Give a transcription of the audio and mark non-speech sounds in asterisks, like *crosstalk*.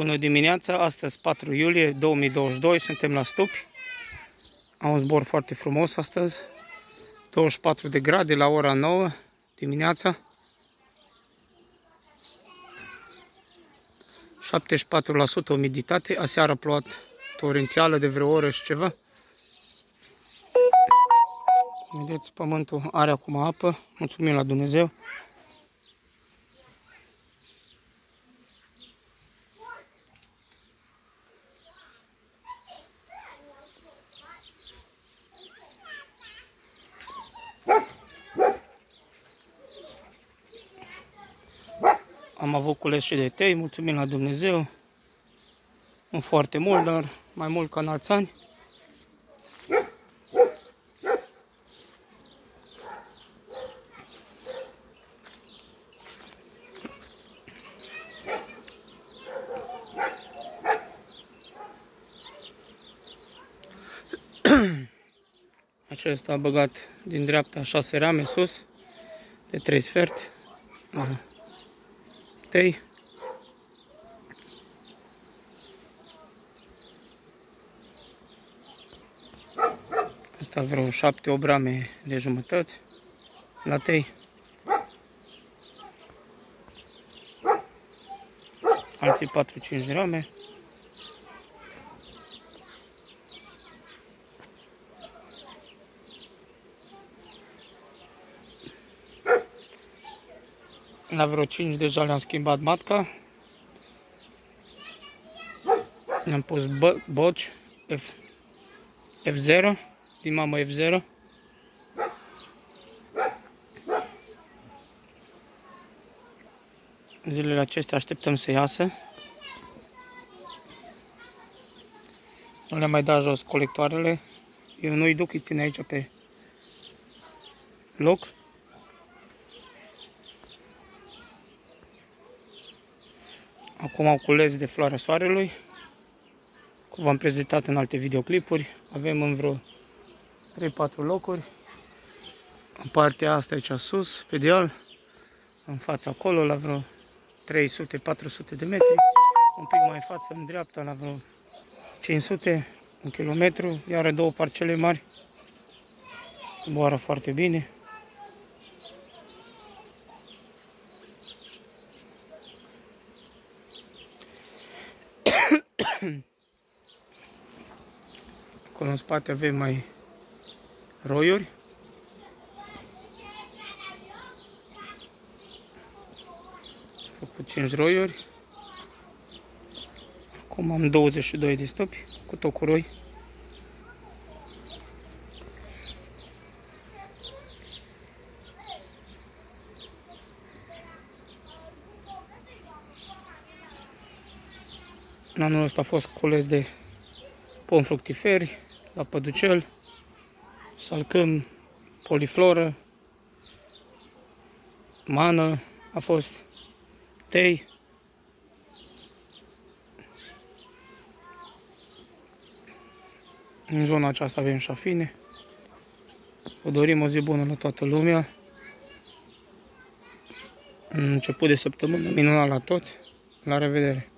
Bună dimineața, astăzi 4 iulie 2022, suntem la Stupi. Am un zbor foarte frumos astăzi, 24 de grade la ora 9 dimineața. 74% umiditate, aseară a plouat torențială de vreo oră și ceva. Vedeți, pământul are acum apă, mulțumim la Dumnezeu. Am avut cules și de tei, mulțumim la Dumnezeu. Nu foarte mult, dar mai mult ca în alți ani. *clears throat* Acesta a băgat din dreapta 6 rame sus, de 3 sferti. Aha tăi. Asta vreo 7-8 rame de jumătăți la tei. Alții 4-5 rame. La vreo 5 deja le-am schimbat matca. Le-am pus boci F, F0 din mama F0. Zilele acestea așteptăm să iasă. Nu le-am mai dat jos colectoarele. Eu nu-i duc, îi țin aici pe loc. Acum au cules de floarea soarelui. Cum v-am prezentat în alte videoclipuri. Avem în vreo 3-4 locuri. În partea asta aici sus, pe deal. În fața acolo, la vreo 300-400 de metri. Un pic mai în față, în dreapta, la vreo 500, un kilometru. Iar două parcele mari. Boară foarte bine. *clears throat* Acolo în spate avem mai roiuri. Am făcut 5 roiuri. Acum am 22 de stopi cu tot cu roi. Anul ăsta a fost cules de pom fructiferi, la păducel, salcâm, polifloră, mană, a fost tei. În zona aceasta avem șafine. Vă dorim o zi bună la toată lumea. În început de săptămână minunat la toți. La revedere!